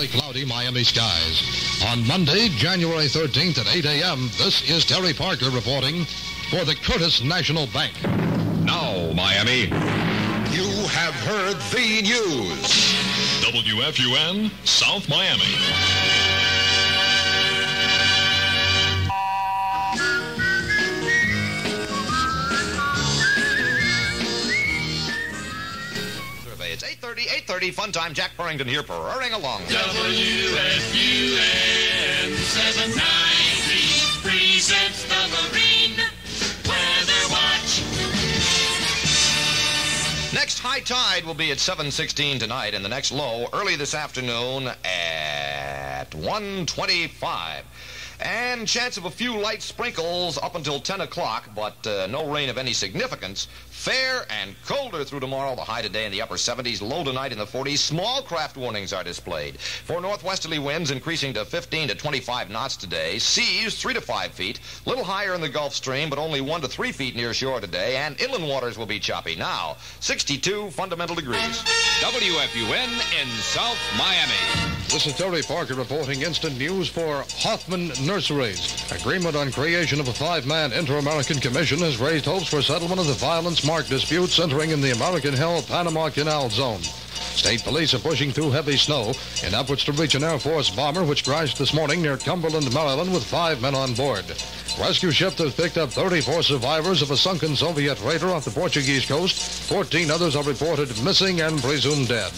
partly cloudy Miami skies. On Monday, January 13th at 8 a.m., this is Terry Parker reporting for the Curtis National Bank. Now, Miami. You have heard the news. WFUN, South Miami. It's 8.30, 8.30, fun time. Jack Purrington here, purring along. WFUN 790 presents the Marine Weather Watch. Next high tide will be at 7.16 tonight, and the next low early this afternoon at 1.25. And chance of a few light sprinkles up until 10 o'clock, but uh, no rain of any significance. Fair and colder through tomorrow. The high today in the upper 70s, low tonight in the 40s. Small craft warnings are displayed. For northwesterly winds increasing to 15 to 25 knots today. Seas 3 to 5 feet. Little higher in the Gulf Stream, but only 1 to 3 feet near shore today. And inland waters will be choppy. Now, 62 fundamental degrees. WFUN in South Miami. This is Terry Parker reporting instant news for Hoffman Nurseries. Agreement on creation of a five-man Inter-American Commission has raised hopes for settlement of the violence-marked dispute centering in the American-held Panama Canal Zone. State police are pushing through heavy snow in efforts to reach an Air Force bomber which crashed this morning near Cumberland, Maryland, with five men on board. Rescue ship has picked up 34 survivors of a sunken Soviet freighter off the Portuguese coast. 14 others are reported missing and presumed dead.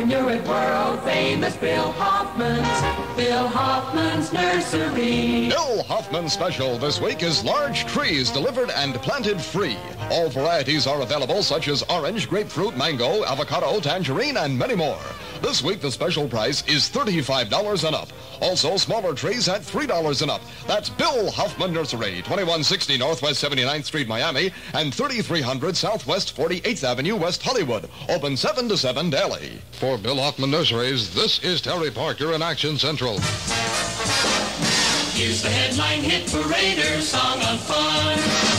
When you're at world famous Bill Hoffman's, Bill Hoffman's Nursery. Bill Hoffman's special this week is large trees delivered and planted free. All varieties are available such as orange, grapefruit, mango, avocado, tangerine, and many more. This week the special price is $35 and up. Also, smaller trees at $3 and up. That's Bill Hoffman Nursery, 2160 Northwest 79th Street, Miami, and 3300 Southwest 48th Avenue, West Hollywood. Open 7 to 7 daily. For Bill Hoffman Nurseries, this is Terry Parker in Action Central. Here's the headline hit parader song on fun.